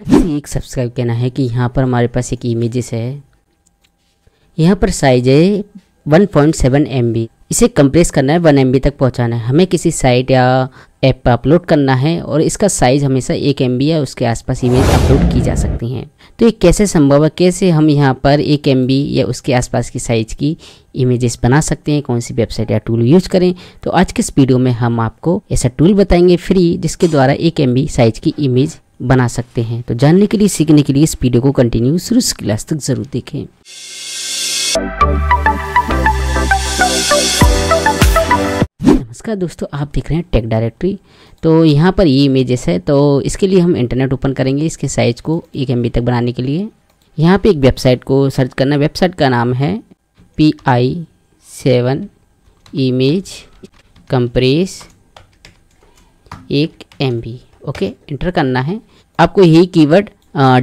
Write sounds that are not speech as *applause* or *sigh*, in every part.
*coughs* एक सब्सक्राइब करना है कि यहाँ पर हमारे पास एक इमेजेस है। यहाँ पर साइज़ है 1.7 पॉइंट इसे कंप्रेस करना है वन एम तक पहुँचाना है। हमें किसी साइट या ऐप पर अपलोड करना है और इसका साइज़ हमेशा एक एम या उसके आसपास इमेज अपलोड की जा सकती हैं। तो ये कैसे संभव है? कैसे हम यहाँ पर एक एम या उसके आसपास की साइज़ की इमेजेस बना सकते हैं? कौन सी वेबसाइट या टूल यूज़ करें? तो आज के इस वीडियो में हम आपको ऐसा टूल बताएँगे फ्री जिसके द्वारा एक एम साइज़ की इमेज बना सकते हैं। तो जानने के लिए, सीखने के लिए इस वीडियो को कंटिन्यू शुरू से क्लास तक ज़रूर देखें। नमस्कार दोस्तों, आप देख रहे हैं टेक डायरेक्टरी तो यहाँ पर ये इमेजेस है तो इसके लिए हम इंटरनेट ओपन करेंगे इसके साइज़ को एक एम तक बनाने के लिए। यहाँ पे एक वेबसाइट को सर्च करना वेबसाइट का नाम है P I seven image compress एक एम ओके इंटर करना है। आपको यही कीवर्ड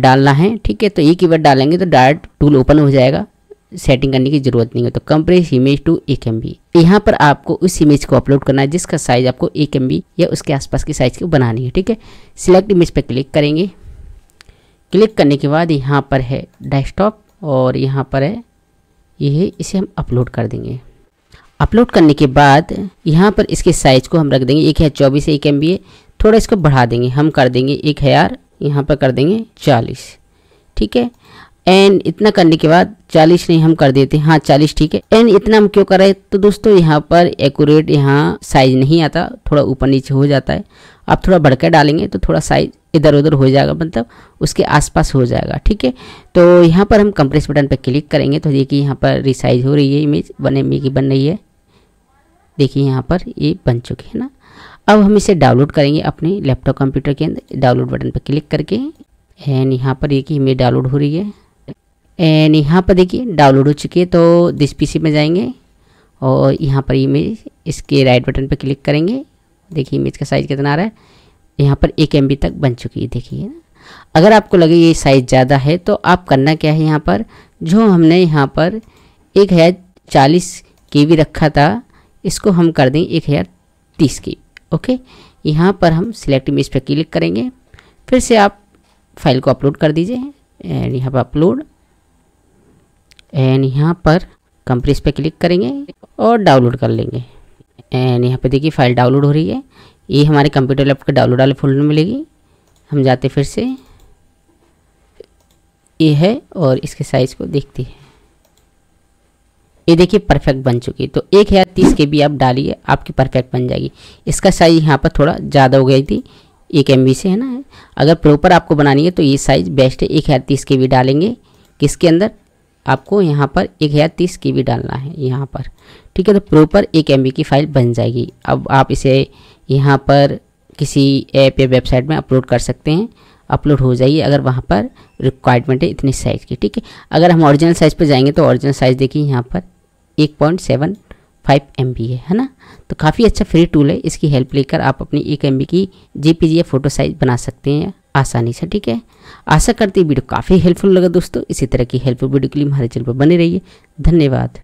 डालना है, ठीक है? तो ये कीवर्ड डालेंगे तो डायरेक्ट टूल ओपन हो जाएगा। सेटिंग करने की ज़रूरत नहीं है तो कंप्रेस इमेज टू एक एम बी यहाँ पर आपको उस इमेज को अपलोड करना है जिसका साइज़ आपको एक एम बी या उसके आसपास की साइज़ को बनानी है, ठीक है? सिलेक्ट इमेज पर क्लिक करेंगे। क्लिक करने के बाद यहाँ पर है डेस्कटॉप और यहाँ पर है, ये इसे हम अपलोड कर देंगे। अपलोड करने के बाद यहाँ पर इसके साइज़ को हम रख देंगे। एक है चौबीस, एक एम बी है। थोड़ा इसको बढ़ा देंगे, हम कर देंगे एक हज़ार, यहाँ पर कर देंगे चालीस, ठीक है? एन इतना करने के बाद चालीस नहीं हम कर देते हाँ चालीस ठीक है। एन इतना हम क्यों कर रहे तो दोस्तों यहाँ पर एक्यूरेट यहाँ साइज़ नहीं आता, थोड़ा ऊपर नीचे हो जाता है। आप थोड़ा बढ़कर डालेंगे तो थोड़ा साइज़ इधर उधर हो जाएगा मतलब उसके आसपास हो जाएगा, ठीक है? तो यहाँ पर हम कंप्रेस बटन पर क्लिक करेंगे तो देखिए यहाँ पर रिसाइज हो रही है इमेज वन एम की बन रही है। देखिए यहाँ पर ये बन चुकी है ना? अब हम इसे डाउनलोड करेंगे अपने लैपटॉप कंप्यूटर के अंदर। डाउनलोड बटन पर क्लिक करके। एंड यहाँ पर देखिए इमेज डाउनलोड हो रही है। एंड यहाँ पर देखिए डाउनलोड हो चुकी है तो दिस पीसी में जाएँगे। और यहाँ पर इमेज इसके राइट बटन पर क्लिक करेंगे। देखिए इमेज का साइज़ कितना आ रहा है। यहाँ पर एक एम तक बन चुकी है, देखिए। अगर आपको लगे ये साइज़ ज़्यादा है तो आप करना क्या है यहाँ पर? जो हमने यहाँ पर एक हज़ार चालीस के रखा था, इसको हम कर दें एक हज़ार तीस की ओके? यहाँ पर हम सिलेक्ट इमेज पर क्लिक करेंगे। फिर से आप फ़ाइल को अपलोड कर दीजिए। एंड यहाँ पर अपलोड एंड यहाँ पर कंप्रेस पे क्लिक करेंगे और डाउनलोड कर लेंगे। एंड यहाँ पे देखिए फ़ाइल डाउनलोड हो रही है। ये हमारे कंप्यूटर लैपटॉप के डाउनलोड वाले फोल्डर में मिलेगी। हम जाते फिर से। ये है और इसके साइज़ को देखते हैं। ये देखिए परफेक्ट बन चुकी है। तो एक हज़ार तीस के भी आप डालिए, आपकी परफेक्ट बन जाएगी। इसका साइज़ यहाँ पर थोड़ा ज़्यादा हो गई थी, एक एमबी से, है ना? अगर प्रॉपर आपको बनानी है तो ये साइज़ बेस्ट है। एक हज़ार तीस के भी डालेंगे। किसके अंदर? आपको यहाँ पर एक हज़ार तीस के भी डालना है, यहाँ पर। ठीक है तो प्रॉपर एक एम की फ़ाइल बन जाएगी। अब आप इसे यहाँ पर किसी ऐप या वेबसाइट में अपलोड कर सकते हैं। अपलोड हो जाइए अगर वहाँ पर रिक्वायरमेंट है इतनी साइज़ की। ठीक है, अगर हम ओरिजिनल साइज़ पर जाएँगे तो ओरिजिनल साइज़ देखिए यहाँ पर। एक point seven five M B है ना? तो काफ़ी अच्छा फ्री टूल है। इसकी हेल्प लेकर आप अपनी एक एम बी की जे या फ़ोटो साइज़ बना सकते हैं आसानी से, ठीक है? आशा करती वीडियो काफ़ी हेल्पफुल लगा दोस्तों। इसी तरह की हेल्पफुल वीडियो के लिए हमारे चैनल पर बने रहिए। धन्यवाद।